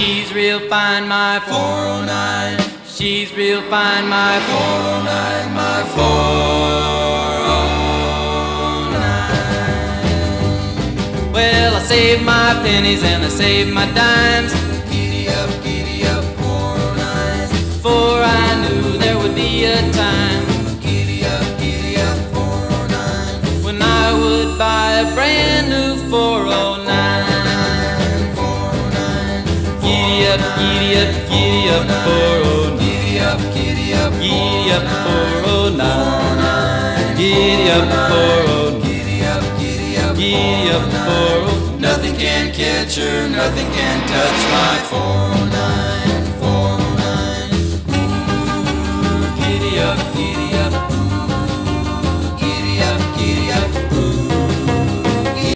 She's real fine, my 409. She's real fine, my 409, my 409. Well, I saved my pennies and I saved my dimes. Giddy up, giddy up, 409. For I knew there would be a time. Giddy up, giddy up, 409. When I would buy a brand up, giddy up, giddy up, 409. Giddy up, giddy up, giddy up, 409. Giddy up, 409. Giddy up, giddy up, giddy up, 409. Nothing can catch her, nothing can touch my 409.